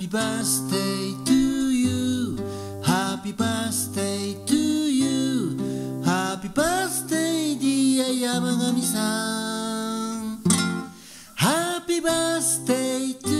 Happy birthday to you Happy birthday to you Happy birthday dear 山上さん Happy birthday to you